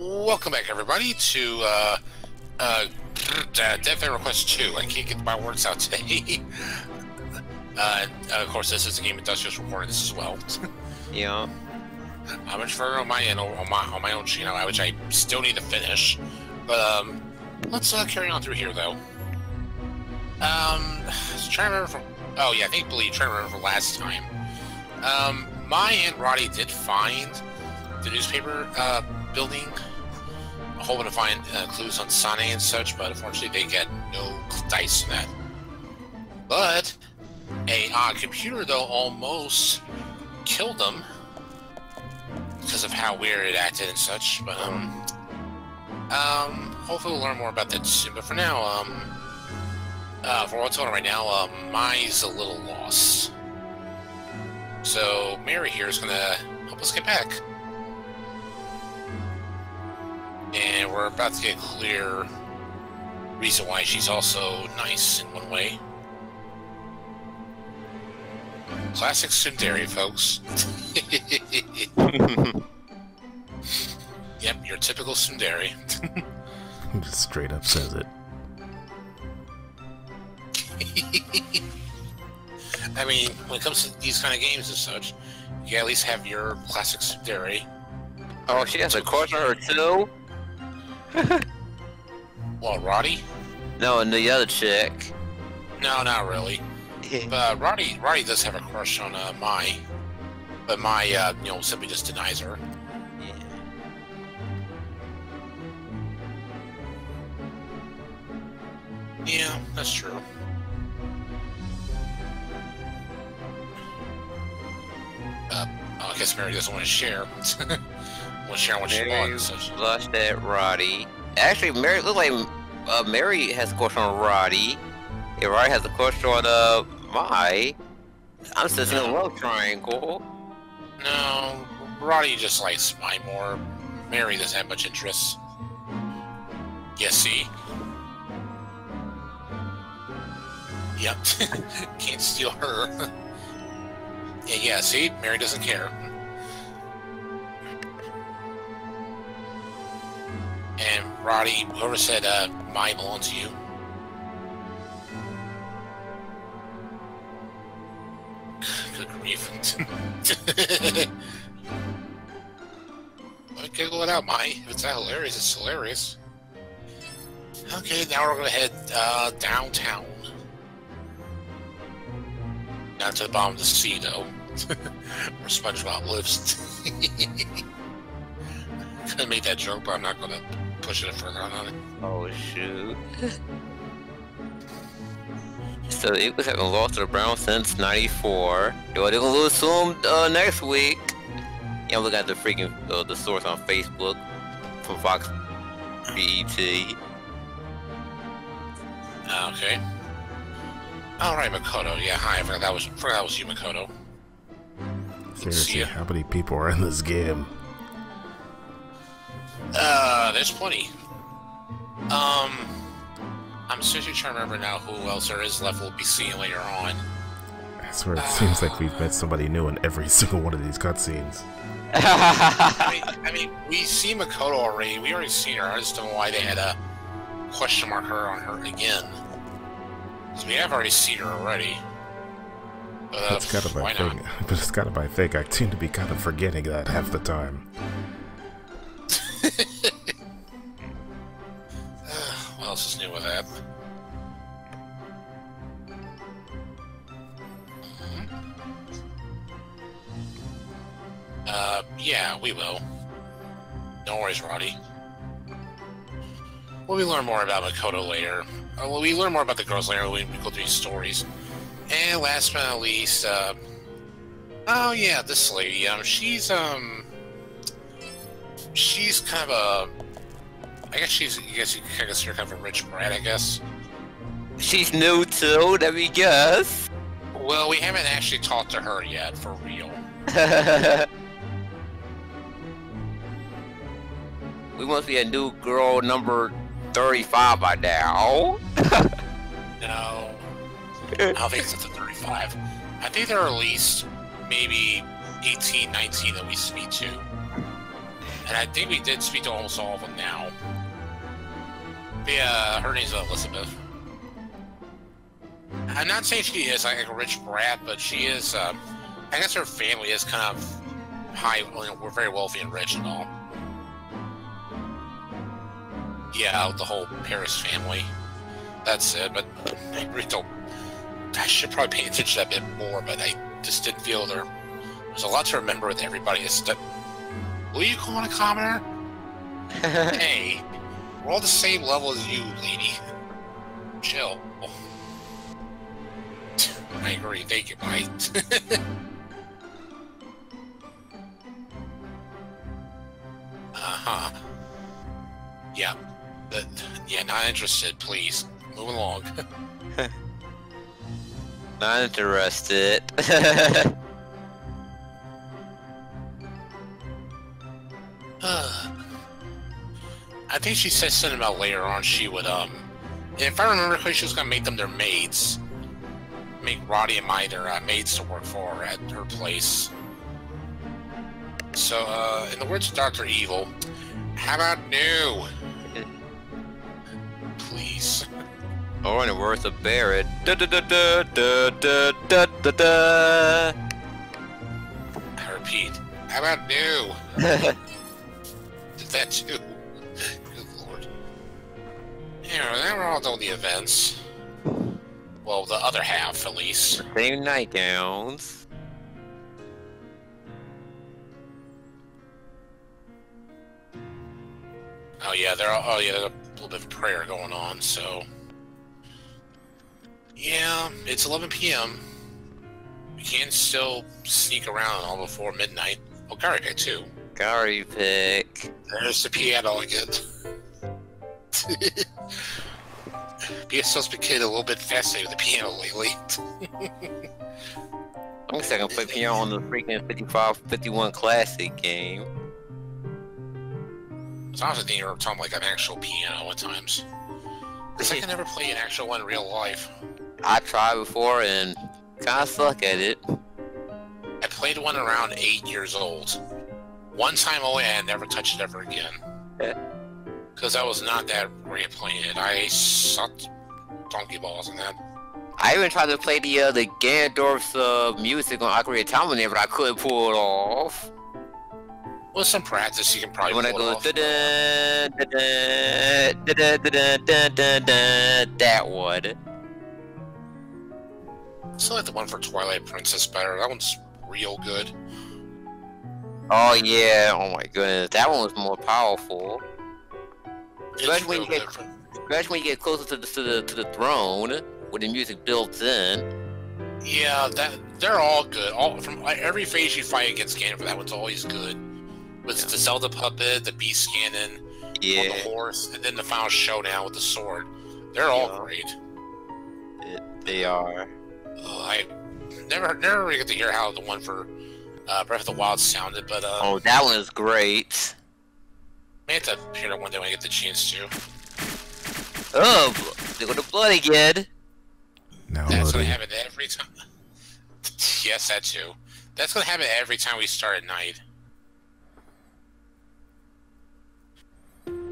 Welcome back, everybody, to uh, uh, Death Request 2. I can't get my words out today. uh, of course, this is a Gamindustrials recording this as well. yeah. I'm much further on my on my on my own channel, which I still need to finish. But um, let's uh, carry on through here, though. Um, trying to remember from. Oh yeah, I think believe trying to remember from last time. Um, my aunt Rottie did find the newspaper uh, building, hoping to find uh, clues on Sane and such, but unfortunately they get no dice in that. But a uh, computer though almost killed them because of how weird it acted and such. But um, um, hopefully we'll learn more about that soon. But for now, um, uh, for what's on right now, um, Mai's a little lost. So Mary here is gonna help us get back. And we're about to get clear reason why she's also nice in one way. Classic tsundere, folks. yep, your typical tsundere. Just straight up says it. I mean, when it comes to these kind of games and such, you at least have your classic tsundere. Oh, she has a crush or her well, Rottie? No, and the other chick. No, not really. but uh, Rottie, Rottie does have a crush on uh, Mai, but Mai, uh, you know, simply just denies her. Yeah. Yeah, that's true. Uh, I guess Mary doesn't want to share. want to what Mary she wants. So she... at Rottie. Actually, Mary look like uh, Mary has a crush on Rottie. Yeah, Rottie has a crush on uh Mai. I'm sensing a love triangle. No, Rottie just likes Mai more. Mary doesn't have much interest. Yeah, see? Yep. Can't steal her. yeah, yeah, see? Mary doesn't care. Rottie, whoever said uh, Mai belongs to you. Good grief. okay, go it out, Mai. If it's that hilarious, it's hilarious. Okay, now we're gonna head uh, downtown. Not to the bottom of the sea, though. Where SpongeBob lives. Gonna make that joke, but I'm not gonna push it further on it. Oh shoot. so the Eagles haven't lost to the Browns since '94. Yo, they're gonna lose to them uh, next week. Yeah, I'm looking at the freaking uh, the source on Facebook from Fox BET. Okay. All right, Makoto. Yeah, hi. I forgot that was forgot that was you, Makoto. Seriously, how many people are in this game? Uh, there's plenty. Um, I'm seriously trying to remember now who else there is left. We'll be seeing later on. I swear, it uh, seems like we've met somebody new in every single one of these cutscenes. I, mean, I mean, we see Makoto already. We already seen her. I just don't know why they had a question mark her on her again. Because we have already seen her already. Uh, it's kind of my thing, but it's kind of by fake. I seem to be kind of forgetting that half the time. Else is new with that? Uh, yeah, we will. No worries, Rottie. Well, we learn more about Makoto later. Uh, well, we learn more about the girls later when we go through these stories. And last but not least, uh, oh yeah, this lady. Um, she's um, she's kind of a, I guess she's, I guess you can consider kind of a rich brat, I guess. She's new too, let me guess. Well, we haven't actually talked to her yet, for real. we must be a new girl number 35 by now. no. I don't think it's up to 35. I think there are at least maybe 18, 19 that we speak to. And I think we did speak to almost all of them now. Yeah, her name's Elizabeth. I'm not saying she is like a rich brat, but she is. Um, I guess her family is kind of high. You know, we're very wealthy and rich and all. Yeah, the whole Paris family. That's it. But I really don't. I should probably pay attention to that bit more, but I just didn't feel there. There's a lot to remember with everybody. It's that. Will you call it a commoner? hey, we're all the same level as you, lady. Chill. I agree. Thank you, Mike. uh-huh. Yeah. But, yeah, not interested, please. Move along. not interested. I think she said something about later on she would, um... If I remember correctly, she was gonna make them their maids. Make Rottie and Mai their uh, maids to work for her at her place. So, uh, in the words of Dr. Evil, how about new? Please. Or in the words of Barret, da da da da da da da da da. I repeat, how about new? Did that too. Yeah, they were all doing the events. Well, the other half, at least. Same nightgowns. Oh yeah, there. Are, oh yeah, there's a little bit of prayer going on. So yeah, it's 11 p.m. We can still sneak around all before midnight. Oh, Gary pick too. Gary pick. There's the piano again. Been getting a little bit fascinated with the piano lately. I'm gonna say I can play piano on the freaking 55, 51 classic game. So I was thinking you were talking like an actual piano at times. Because I can never play an actual one in real life. I tried before and kinda suck at it. I played one around eight years old. One time only, and never touched it ever again. Eh. Because I was not that great playing it. I sucked donkey balls in that. I even tried to play the uh, the Ganondorf's uh, music on Ocarina of Time but I couldn't pull it off. With some practice, you can probably when I go, that one. still like the one for Twilight Princess better. That one's real good. Oh yeah, oh my goodness, that one was more powerful. Especially when, you get, especially when you get closer to the, to the to the throne, with the music built in. Yeah, that they're all good. All from every phase you fight against Ganon, for that one's always good with yeah. the Zelda puppet, the Beast Ganon, yeah. on the horse, and then the final showdown with the sword. They're all great. It, they are. Uh, I never never really get to hear how the one for uh, Breath of the Wild sounded, but uh, oh, that one is great. I have to hear that one day when I get the chance to. Oh, they go to blood again. No, That's gonna happen every time. yes, that too. That's gonna happen every time we start at night.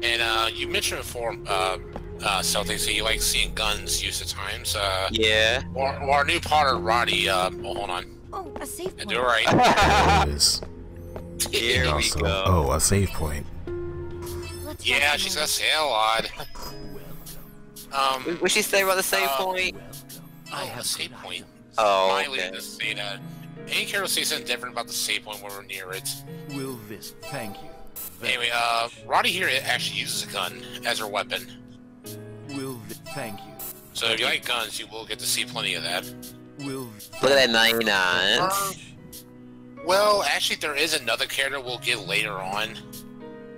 And uh, you mentioned before, uh, uh, Celtics, that you like seeing guns used at times. Uh, yeah. Or, or our new partner, Rottie. Uh, oh, hold on. Oh, a safe point. Do right. Here we go. Oh, a save point. Let's yeah, she's got a sail odd. Um, what she say about the save uh, point? Oh, a save point. Oh, Miley okay. didn't say that. Any character say something different about the save point when we're near it. Will this thank you? Anyway, uh, Rottie here actually uses a gun as her weapon. Will thank you. So if you like guns, you will get to see plenty of that. Will Look at that 99. Uh, well, actually, there is another character we'll get later on.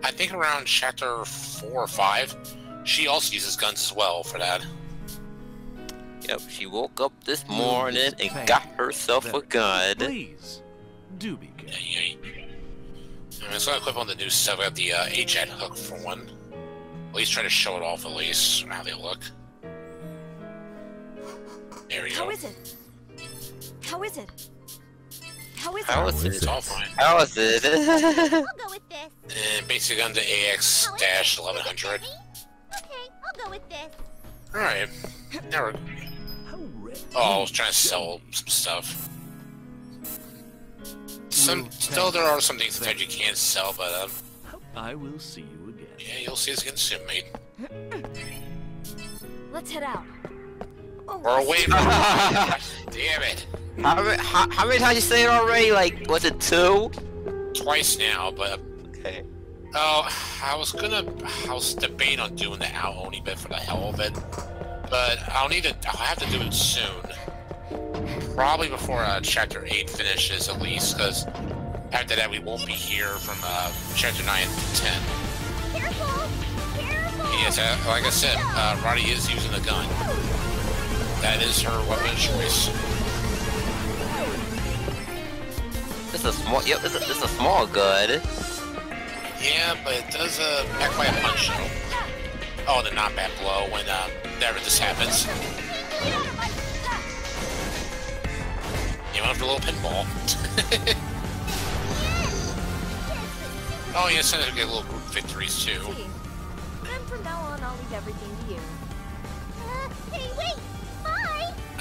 I think around chapter 4 or 5. She also uses guns as well for that. Yep, she woke up this morning and got herself a gun. Please, do be careful. Yeah, yeah, yeah. So I equip on the new stuff. I got the uh, HAT hook for one. At least try to show it off at least, how they look. There we How go. is it? How is it? How is How it? is is It's all it? fine. How is it? I'll go with this. And basic gun to AX dash 1100. Okay, I'll go with this. Alright. Now we're. Oh, I was trying to sell some stuff. Some still there are some things that you can't sell, but um, I will see you again. yeah, you'll see us again soon, mate. Let's head out. Or away from. Damn it! how, many- how, how many times you say it already? Like, was it two? Twice now, but Okay. oh, I was gonna. I was debating on doing the out only bit for the hell of it, but I'll need to. I'll have to do it soon. Probably before uh, chapter eight finishes, at least, because after that we won't be here from uh, chapter nine to ten. Careful! Careful! Yes, uh, like I said, uh, Rottie is using the gun. That is her weapon choice. This is a small. Yep, this is, this is a small good. Yeah, but it does uh, back by a punch though. Oh, the not bad blow when uh, whenever this happens. You went for a little pinball. oh, yeah, sometimes we get a little group victories too. See. Then from now on, I'll leave everything to you.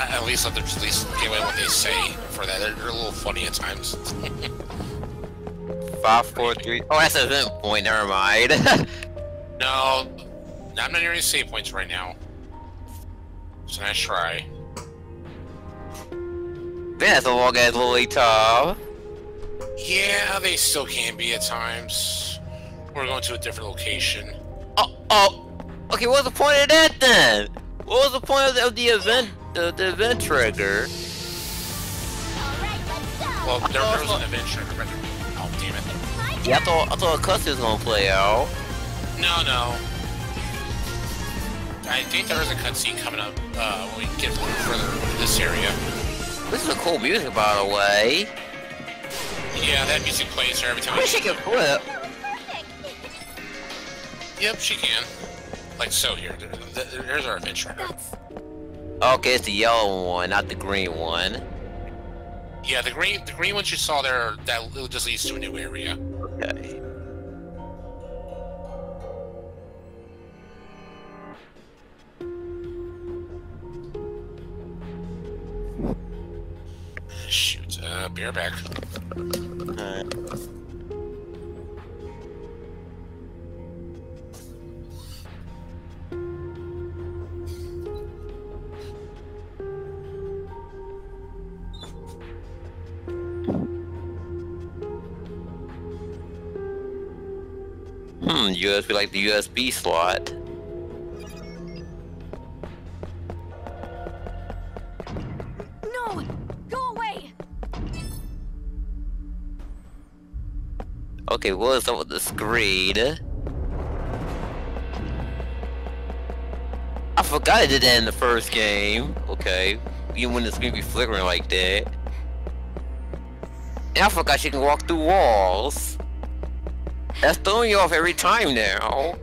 At least let them at least get away what they say for that. They're, they're a little funny at times. Five, four, three. Oh, that's a event point. Never mind. no, I'm not near any save points right now. So nice try. That's a long ass Lily. Yeah, they still can be at times. We're going to a different location. Oh, oh. Okay, what's the point of that then? What was the point of the, of the event? The, the event trigger? Alright! Well, there, there was an adventure. Oh, damn it. Yeah, I thought I thought a cutscene was gonna play out. No, no. I think there is a cutscene coming up uh, when we get further into this area. This is a cool music, by the way. Yeah, that music plays her every time I I wish I could flip. That was perfect! Yep, she can. Like so here. There- there- There's our adventure. That's... Okay, it's the yellow one, not the green one. Yeah, the green the green ones you saw there, that just leads to a new area. Okay. Shoot, uh, bareback. Alright. Hmm, USB like the USB slot. No! Go away! Okay, what is up with the screen? I forgot I did that in the first game. Okay, even when the screen be flickering like that. And I forgot you can walk through walls. That's throwing you off every time now.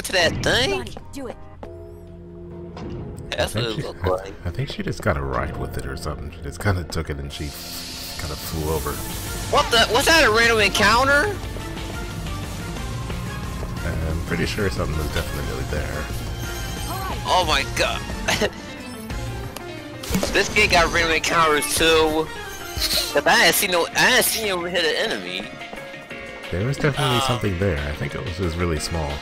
She to that thing? Rottie, do it. That's I what think, it she, looked I, like. I think she just got a ride with it or something. She just kind of took it and she kind of flew over. What the? Was that a random encounter? I'm pretty sure something was definitely there. Oh my god. this kid got random encounters too. Cause I ain't seen no, I ain't seen him hit an enemy. There was definitely Uh, something there. I think it was just really small.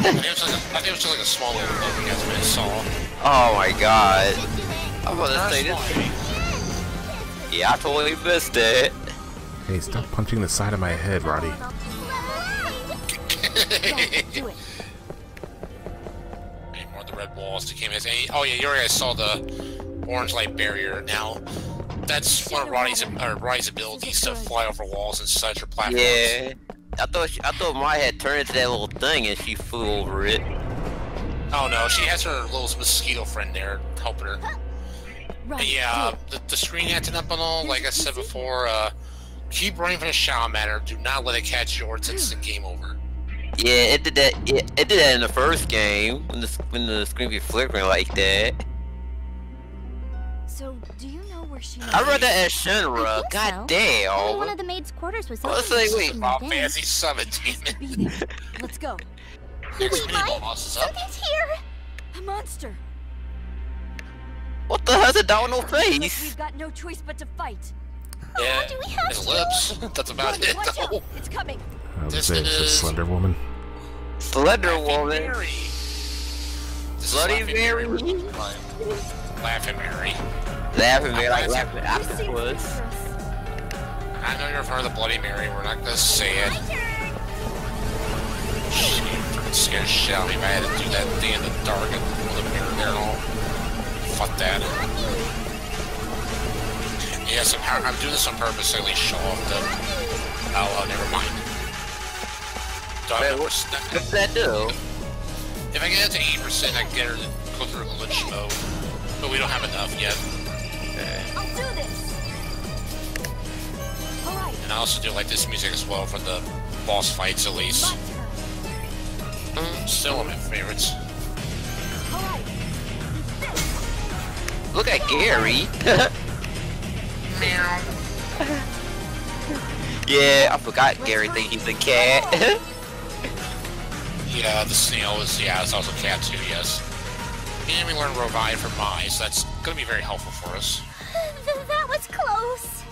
I think it was, like a, I think it was just like a small little thing that's been saw. Oh my god. I'm about to Not say small, this. Yeah, I totally missed it. Hey, stop punching the side of my head, Rottie. Rottie, do it. Any more of the red walls that came as any. Oh yeah, you already saw the orange light barrier. Now, that's one of Rottie's, uh, Rottie's abilities to fly over walls and such or platforms. Yeah. I thought she, I thought Maya had turned into that little thing and she flew over it. Oh no, she has her little mosquito friend there helping her. Right. But yeah, the, the screen acting up and all, like I said before, uh, keep running from the shower matter. Do not let it catch you or it's instant game over. Yeah, it did that. It, it did that in the first game when the when the screen be flickering like that. Where she I read that as I Shinra. think God so. damn. Only one of the maid's quarters was Oh, open. it's like, when wait, she Final moved in. Fantasy 17. Supposed to be there. Let's go. Next Wait, mini Mike, boss is up. Something's here. A monster. What the hell's a dog no Looks like We've got no choice but to fight. Yeah, do we have his to? lips. That's about Run, it watch out. though. It's coming. I would This say it's a is- Slender Woman. Slender Laughing woman. Mary. Bloody Laughing Mary. Laughing Mary. Laughing me like I'm laughing You seem I know you're part of the Bloody Mary. We're not gonna say it. Shit, freaking scared shit out of me if I had to do that thing in the dark and with a mirror there and all. Fuck that. Yes, I'm, I'm doing this on purpose to at least show off the. Oh, oh, never mind. Do I Wait, have what- What's that do? If I get it to 8%, I can get her to go through a glitch mode. But we don't have enough yet. I'll do this. All right. And I also do like this music as well for the boss fights at least. Mm, Still one of my favorites. All right. Look at Gary. Meow. yeah, I forgot Gary think he's a cat. Yeah, the snail is, yeah, it's also cat too, yes. And we learn Revive from Mai, so that's gonna be very helpful for us. That was close.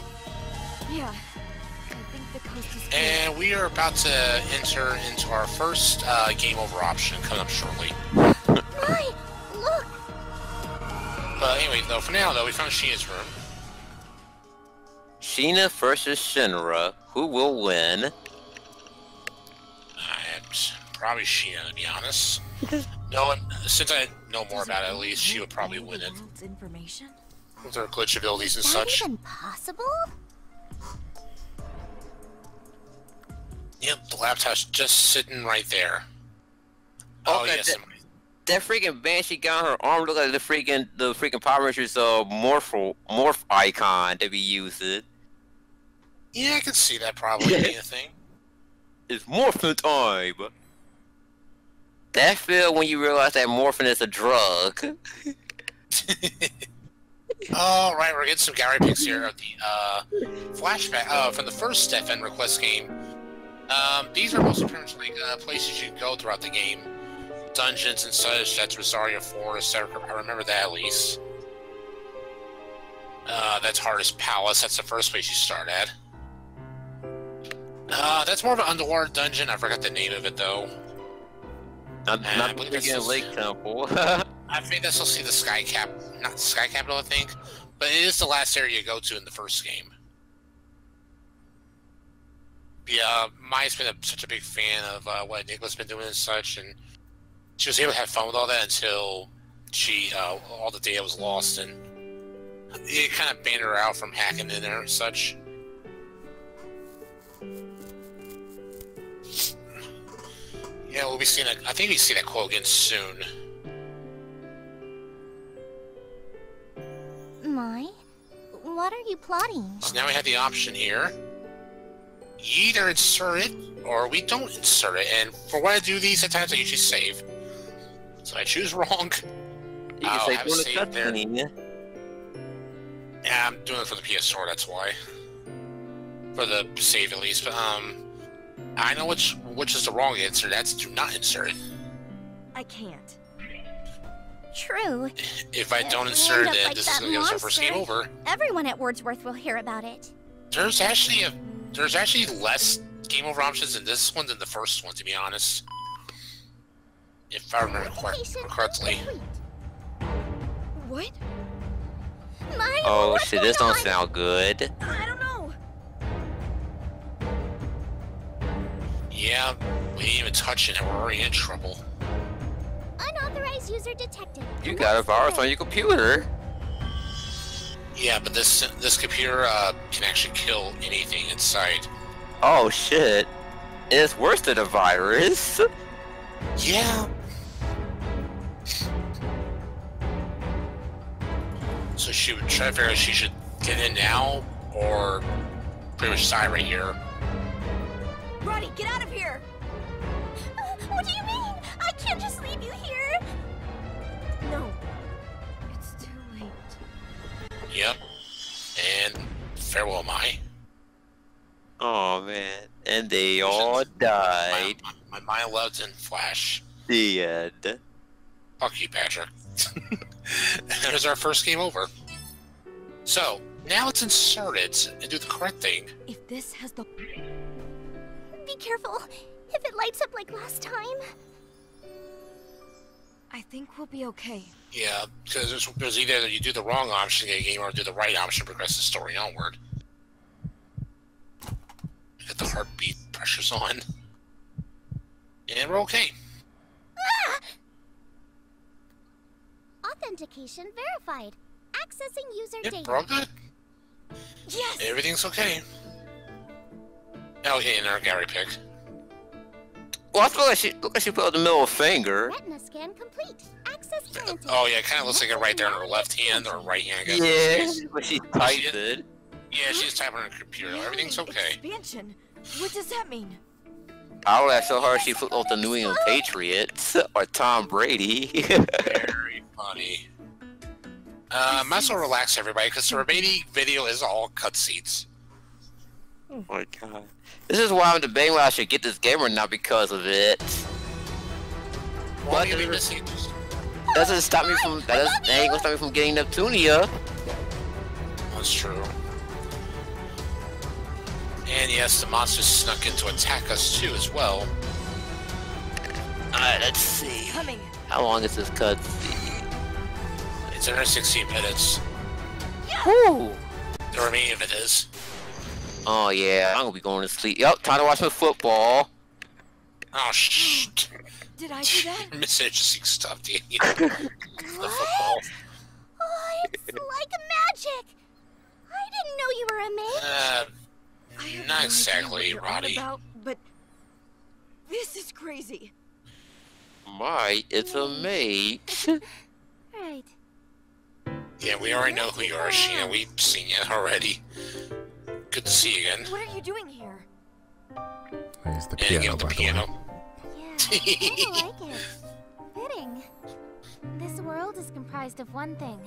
Yeah. I think the coast is clear. And we are about to enter into our first uh, game over option coming up shortly. My, look. But anyway, though, for now, though, we found Shina's room. Shina versus Shinra. Who will win? And probably Shina, to be honest. Knowing, since I know more about it, at least she would probably win it Information? With her glitch abilities and Is that such. even possible? Yep, the laptop's just sitting right there. Oh, Okay, yes. that- That freaking banshee got her arm look like the freaking the freaking Power Rangers uh morph morph icon that we use it. Yeah, I can see that probably being a thing. It's morphin time. That feel when you realize that morphin is a drug. All right, we're getting some Gary picks here of the uh, flashback uh, from the first Death end re;Quest game. Um, these are mostly pretty much like uh, places you can go throughout the game, dungeons and such. That's Rosaria Forest. I remember that at least. Uh, that's Hardest Palace. That's the first place you start at. Uh, that's more of an underwater dungeon. I forgot the name of it though. Not, not the believe this freaking is- Lake Temple. I think supposed to see the Sky Cap, not the Sky Capital, I think, but it is the last area you go to in the first game. Yeah, Maya's been a, such a big fan of uh, what Nicholas been doing and such, and she was able to have fun with all that until she uh, all the data was lost, and it kind of banned her out from hacking in there and such. Yeah, we'll be seeing that. I think we see that quote again soon. Are you plotting? So now we have the option here. You either insert it or we don't insert it. And for when I do these, at times I usually save. So I choose wrong. you can I'll say have doing a save there. cutscene. Yeah, I'm doing it for the PS4, that's why. For the save at least. But um I know which which is the wrong answer. That's do not insert it. I can't. True. If I don't insert it, like this that is gonna get us our first game over. Everyone at Wordsworth will hear about it. There's actually a there's actually less game over options in this one than the first one, to be honest. If I remember cor- correctly. What? My, Oh shit, this going don't on? sound good. I don't know. Yeah, we didn't even touch it and we're already in trouble. Unauthorized user detected. You got a virus on your computer. Yeah, but this this computer uh, can actually kill anything in sight. Oh shit. It's worse than a virus. Yeah. So she would try to figure out she should get in now or pretty much die right here. Roddy, get out of And farewell, Mai. Oh man. And they all died. My, my, my mind in flash. The end. Fuck you, Patrick. There's our first game over. So, now let's insert it and do the correct thing. If this has the Be careful. If it lights up like last time. I think we'll be okay. Yeah, because there's, there's either you do the wrong option in a game or do the right option to progress the story onward. Get the heartbeat pressures on. And we're okay. Ah! Authentication verified. Accessing user Yep, data. we're all good. Yes! Everything's okay. Okay, and our Gary pick. Well, I feel like she look like she put out the middle finger. Retina scan complete. Access granted. Oh yeah, it kind of looks like it right there on her left hand or right hand. Guess. Yeah, but she typed it. Yeah, she's typing on her computer. Everything's okay. Expansion? What does that mean? I would have so hard she flipped off the New England Patriots or Tom Brady. Very funny. Uh, might as well relax everybody because the remaining video is all cutscenes. oh my god. This is why I'm debating whether I should get this game or not because of it. Well, What? you'll be. Doesn't stop me from that doesn't that ain't gonna stop me from getting Neptunia. That's true. And yes, the monsters snuck in to attack us too as well. Alright, let's see. Coming. How long is this cutscene? It's under 16 minutes. Whew. The remaining of it is. Oh yeah, I'm gonna be going to sleep. Yep, time to watch my football. Oh shh! Did I do that? Misinteresting stuff, Daniel. the football. Oh, it's like magic. I didn't know you were a mage. Uh, Not exactly, what Rottie. About, but this is crazy. My, it's a mage. Right. yeah, we already know who you are, Shina. We've seen you already. Good to see you again. What are you doing here? I used the piano, the by the piano. way. Yeah, I like it. Fitting. This world is comprised of one thing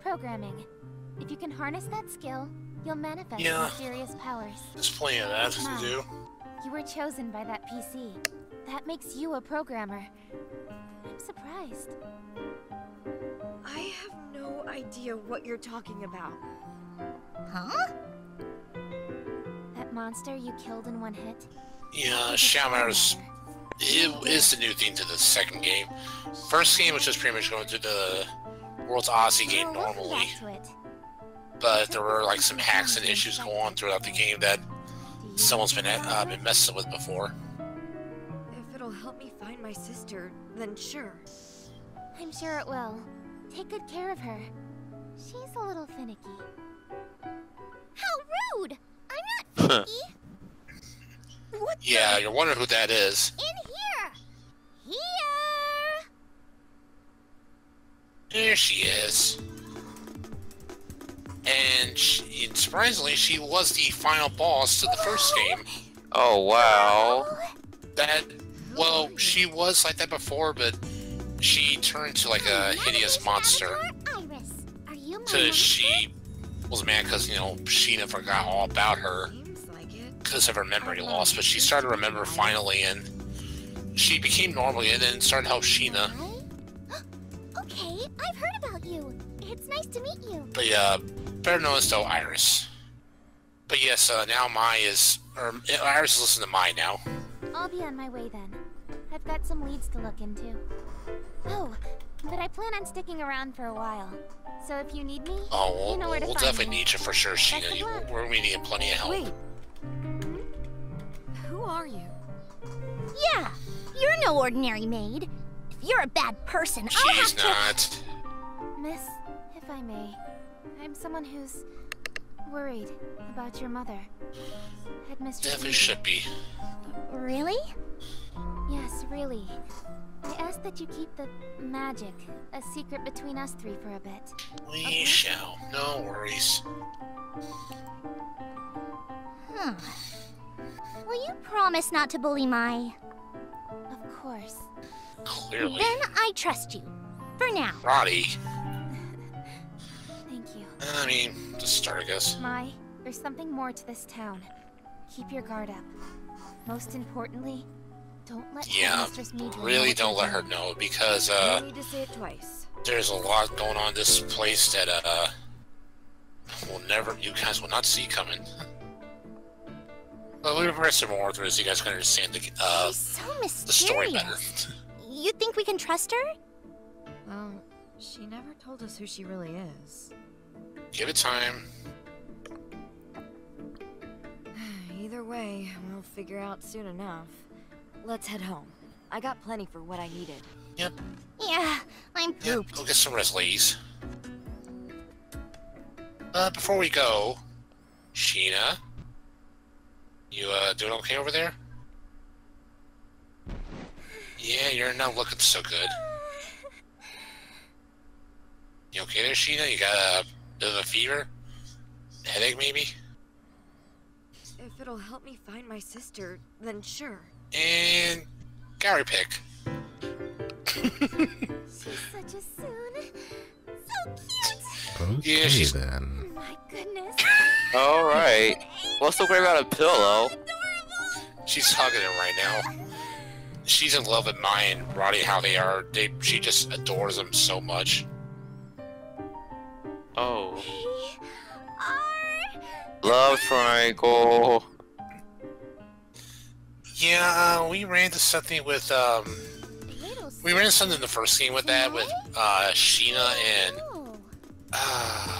programming. If you can harness that skill, you'll manifest Yeah. mysterious powers. There's plenty of that to do. You were chosen by that PC. That makes you a programmer. I'm surprised. I have no idea what you're talking about. Huh? That monster you killed in one hit? Yeah, It's a Shama's. programmer. It is the new thing to the second game. First game was just pretty much going through the World's Odyssey game Well, normally, back to it. but there were like some hacks and issues going on throughout the game that someone's been uh, been messing with before. If it'll help me find my sister, then sure. I'm sure it will. Take good care of her. She's a little finicky. How rude! I'm not. What? Yeah, you're wondering who that is. In here! Here! There she is. And she, and surprisingly, she was the final boss to the first game. Oh wow. That, well, she was like that before, but she turned to like a oh, hideous monster. Iris, are you my Because she was mad because, you know, Shina forgot all about her Seems like it. Because of her memory loss. But she started to remember finally, and she became normal and then started to help Shina. Okay, I've heard about you. It's nice to meet you. But yeah, better known as though Iris. But yes, uh, now Mai is, or uh, Iris is listening to Mai now. I'll be on my way then. I've got some leads to look into. Oh, but I plan on sticking around for a while. So if you need me, Oh, we'll, you know where to we'll find definitely me. need you for sure, Shina. of You, luck. we're we need plenty of help. Wait. Who are you? Yeah, you're no ordinary maid. If you're a bad person, I'll have She's to... not. Miss, if I may, I'm someone who's worried about your mother. Headmistress. Definitely should be. Really? Yes, really. I ask that you keep the magic a secret between us three for a bit. We Okay. shall. No worries. Huh. Will you promise not to bully my... Of course. Clearly. Then I trust you. For now. Rottie. Thank you. I mean, to start, I guess. Mai, there's something more to this town. Keep your guard up. Most importantly, don't let Yeah, Headmistress Midra know really don't let her know because, uh, need to say it twice. there's a lot going on in this place that, uh, will never, you guys will not see coming. But we'll progress some more through this so you guys can understand the, uh, so the story better. You think we can trust her? Well, she never told us who she really is. Give it time. Either way, we'll figure out soon enough. Let's head home. I got plenty for what I needed. Yep. Yeah, I'm Yeah, pooped. go get some rest, ladies. Uh, before we go, Shina, you uh doing okay over there? Yeah, you're not looking so good. You okay there, Shina? You got a bit of a fever? Headache, maybe? If it'll help me find my sister, then sure. And Gary pick. She's such a soon. So cute. Okay she's- then. My goodness. Alright. What's so great about a pillow? She's hugging him right now. She's in love with Maya and Rottie, how they are. They, she just adores them so much. Oh. Love triangle. Yeah, uh, we ran into something with um, we ran into something in the first game with that with uh Shina and Oh. uh,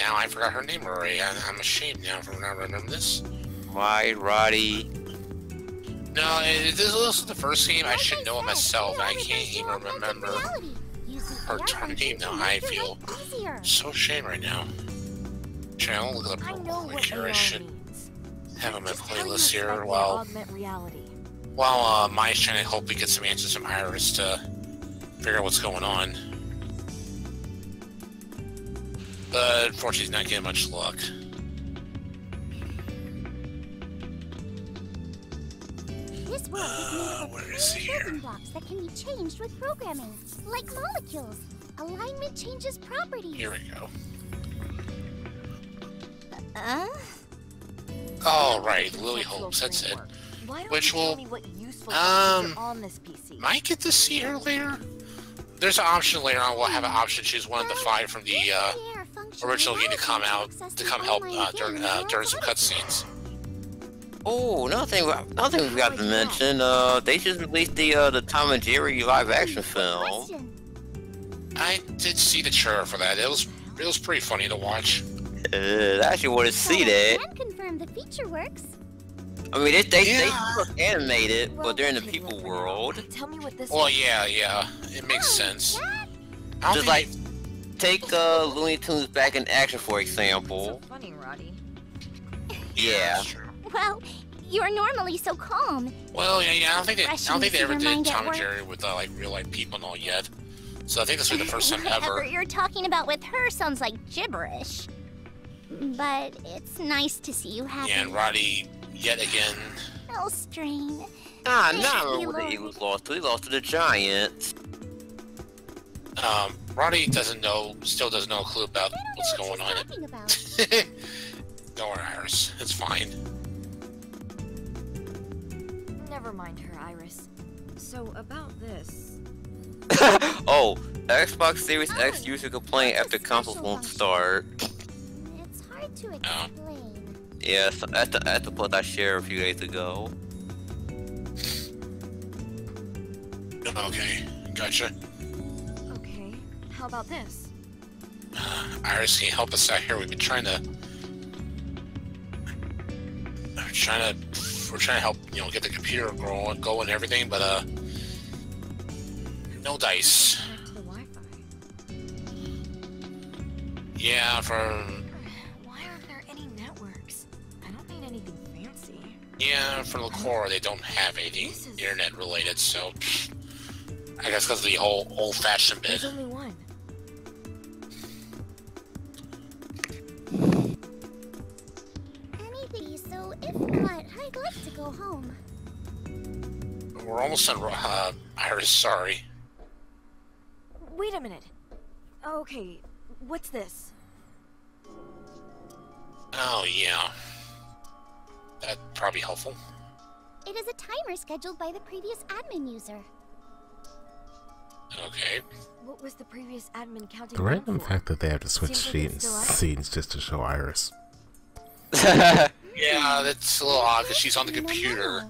Now I forgot her name already. I, I'm ashamed now for not remembering this. Why, Rottie? No, it, this was the first game. I should know it myself. I can't even remember. her turn name now, I feel- So ashamed right now. Should I look at the I know here? I should have them in Just playlist here like the while augment reality. while uh, Maya's trying to hopefully get some answers from Iris to figure out what's going on. But unfortunately, she's not getting much luck. This world is made Uh, up of is building blocks that can be changed with programming, like molecules. Alignment changes properties. Here we go. Uh? Oh, right, Lily Hopes, that's it. Which will- um, on this PC? Might get to see her later. There's an option later on. We'll have an option. Choose one of the five from the uh, original game to come out to come help uh, during uh, during some cutscenes. Oh, another thing, another thing we got to mention. Uh, they just released the uh, the Tom and Jerry live action film. I did see the trailer for that. It was it was pretty funny to watch. Uh, I actually want to see that. can confirm the feature works. I mean, they they, they Yeah. look animated, Well, but they're in the people world. Tell me what this Well, is. yeah, yeah, it makes sense. I don't Just think- like take uh, Looney Tunes back in action, for example. So example. funny, Rottie. Yeah. that's. Well, you're normally so calm. Well, yeah, yeah. I don't think they, I don't think they ever Refreshing to see your did mind Tom and. Jerry with uh, like real life people and all yet. So I think this will be the first time ever. Whatever ever. you're talking about with her sounds like gibberish. But it's nice to see you happy. Yeah, and Rottie yet again. Oh, strain. Ah, Hey, nah, remember what Lord. the Eagles lost to? They lost to the Giants. Um, Rottie doesn't know, still doesn't know a clue about what's going on. Talking about. Don't worry, Iris. It's fine. Never mind her, Iris. So about this. oh, Xbox Series X user complaint after console won't start. It's hard to Oh. explain. Yes, at the at the post I shared a few days ago. Okay, gotcha. How about this? Iris, can you help us out here? We've been trying to. We're trying to. We're trying to help, you know, get the computer going, going and everything, but uh, no dice. The Wi-Fi. Yeah, for Why aren't there any networks? I don't need anything fancy. yeah for Lacora they don't have anything is- internet related, so I guess because of the whole old-fashioned bit. There's only one. Like to go home. We're almost done. Uh, Iris, sorry. Wait a minute. Okay, what's this? Oh yeah, that'd probably be helpful. It is a timer scheduled by the previous admin user. Okay. What was the previous admin counting The random for? fact that they have to switch Seems like it's scenes, scenes just to show Iris. Yeah, that's a little odd because she's on the computer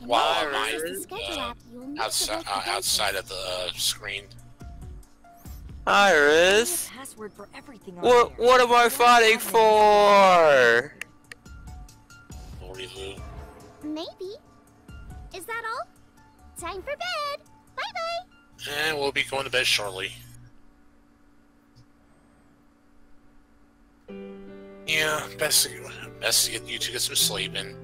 In while the I'm Access the schedule uh, app, you will need to outside, uh, outside of the uh, screen. Iris, There's a password for everything on what what am I fighting for? Lordy Lou. Maybe. Is that all? Time for bed. Bye bye. And we'll be going to bed shortly. Yeah, best to, best to get you to get some sleep and,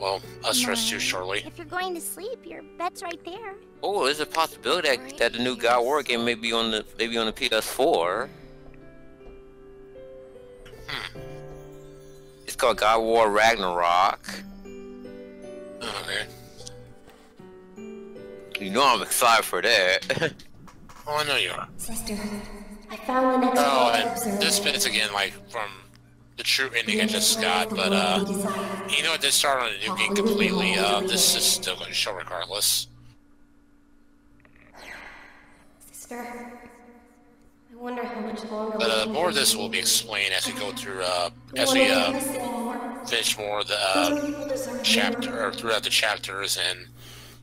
well, us rest too shortly. If you're going to sleep, your bed's right there. Oh, there's a possibility that, that the new God War game may be on the maybe on the PS4. Hmm. It's called God War Ragnarok. Okay. You know I'm excited for that. Oh, I know you are. Sister, I found the next Oh, and this bit's again like from the true ending I just got, but uh, you know it did start on a new game completely. Uh, this is still going to show regardless. Sister, I wonder how much longer But uh, more of this will be explained as we go through, uh, as we uh, finish more of the uh, chapter or throughout the chapters and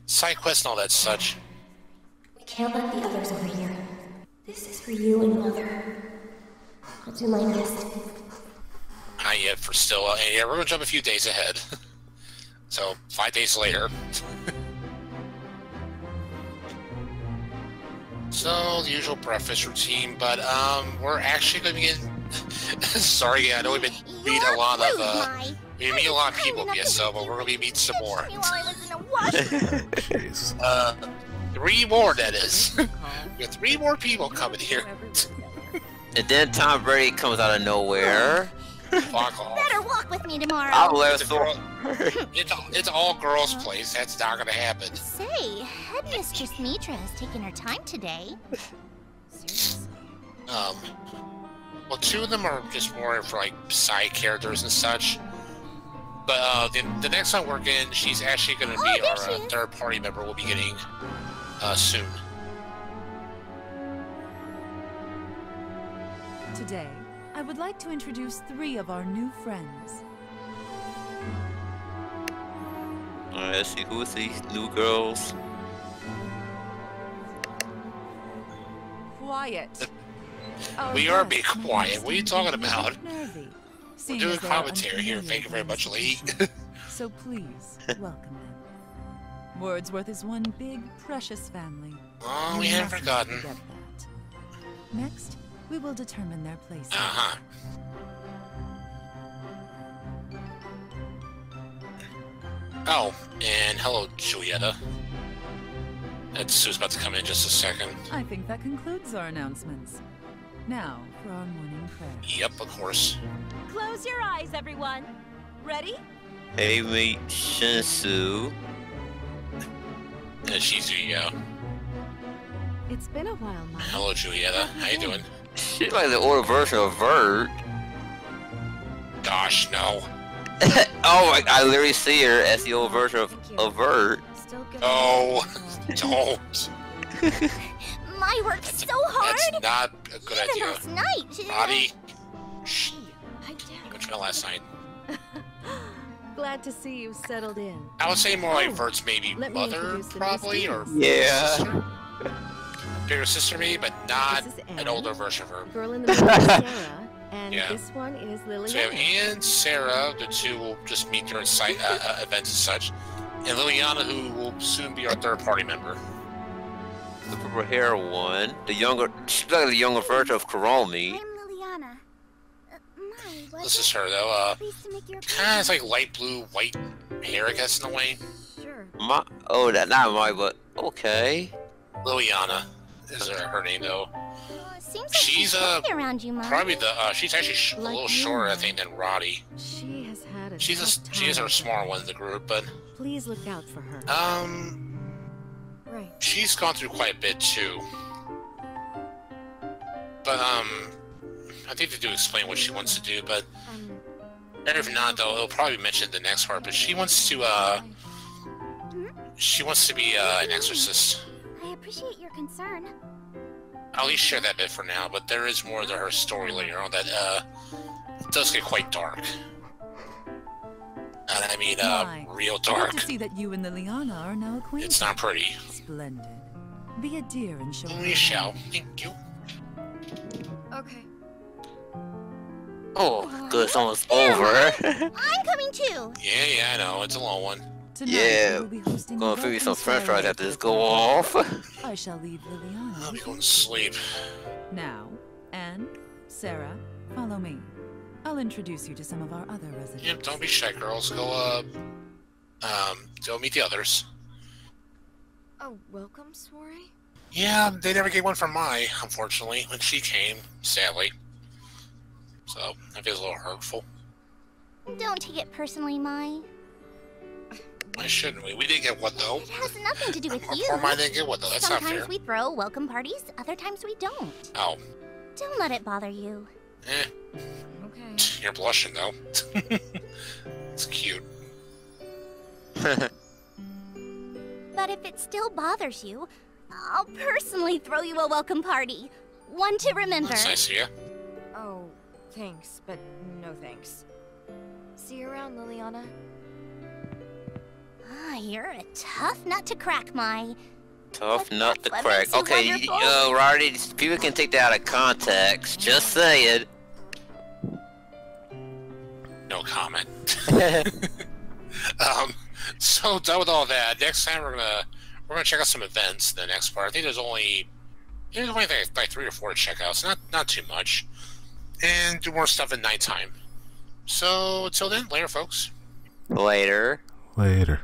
side quests and all that such. We can't let the others over here. This is for you and Mother. I'll do my best. Not yet for still. Uh, and yeah, we're gonna jump a few days ahead. so five days later. so the usual breakfast routine, but um, we're actually gonna be getting. Sorry, I know we've been meeting a lot of uh, we meet a lot of people via so, but we're gonna be meeting some more. Me while I was in a wash. Jeez. Uh, three more that is. we have three more people coming here. and then Tom Brady comes out of nowhere. Fuck off. Better walk with me tomorrow. I'll let It's a girl. It's all, it's all girls' place. That's not gonna happen. Say, Headmistress Mitra has taken her time today. Seriously. Um, well, two of them are just more for like side characters and such. But uh, the, the next one we're getting, she's actually going to Oh, be there our uh, third party member. We'll be getting uh, soon. Today, I would like to introduce three of our new friends. Alright, let's see who's these new girls. Quiet. Oh, we are being quiet. What are you talking about? nervy, We're doing as they are commentary here. Thank you very much, Lee. So please, welcome them. Wordsworth is one big, precious family. oh, You we haven't forgotten. that. Next, we will determine their places. Uh huh. Oh, and hello, Julieta. That's Sue's about to come in just a second. I think that concludes our announcements. Now, for our morning prayer. Yep, of course. Close your eyes, everyone. Ready? Hey, meet Shinsu. And she's Julieta. It's been a while, Mom. Hello, Julieta. How you doing? She's like the older version of Vert. Gosh, no. oh my! I literally see her as the old version of, of Vert. Still good. Oh, don't. My work's That's, so hard. that's not a good Even idea. last night. Rottie, shh. Pipe down. Last night? Glad to see you settled in. I would say more like Oh, Vert's maybe let mother, introduce the new probably, or students. Yeah. Sister. Bigger sister, maybe, but not an older version of her. Girl in the Sarah, and Yeah. this one is Lily. So we have Anne and Sarah, the two will just meet during site uh, uh, events and such, and Liliana, who will soon be our third party member. The purple hair one. The younger. She's like the younger version of Kuromi. I'm Liliana. this is her though. Uh, kind of like light blue, white hair, I guess, in a way. Sure. My, oh, that not my, but okay. Liliana is her, her name though. Seems like She's uh around you, Mom. probably the uh, she's actually sh- a little you, shorter, I think, than Rottie. She has had a She's a, she is time. our smart one in the group, but Please look out for her. um, Right. she's gone through quite a bit too. But um, I think they do explain what she wants to do, but Um, if not, though, it'll probably mention in the next part. But she wants to uh, she wants to be uh, an exorcist. I appreciate your concern. I'll at least share that bit for now, but there is more to her story later on that uh does get quite dark. And I mean uh Why? real Glad dark. to see that you and Liliana are now acquainted. It's not pretty. Splendid. Be a dear and show her We shall. way. Thank you. okay. Oh, good, it's almost over. I'm coming too. Yeah, yeah, I know. It's a long one. Tonight Yeah, we will be hosting Gonna a feed some welcome french fries after this go off. I shall leave Liliana. I'll be going to sleep. Now, Anne, Sarah, follow me. I'll introduce you to some of our other residents. Yep, don't be shy, girls. Go uh um go meet the others. Oh, welcome, Sori? Yeah, they never gave one for Mai, unfortunately, when she came, sadly. So that feels a little hurtful. Don't take it personally, Mai. Why shouldn't we? We didn't get one though. It has nothing to do with you. Poor Mai didn't get one though. That's not Sometimes fair. we throw welcome parties, other times we don't. Oh, Don't let it bother you. eh. Okay. You're blushing though. it's cute. But if it still bothers you, I'll personally throw you a welcome party. One to remember. That's nice of you. Oh, thanks, but no thanks. See you around, Liliana. Ah, you're a tough nut to crack, Mai. Tough nut to crack. Okay, y- wonderful. uh, Rottie, people can take that out of context. Just saying. No comment. um, so done with all that. Next time we're gonna we're gonna check out some events. The next part. I think there's only there's only like, like three or four to check out. Not not too much. And do more stuff at nighttime. So until then, later, folks. Later. Later.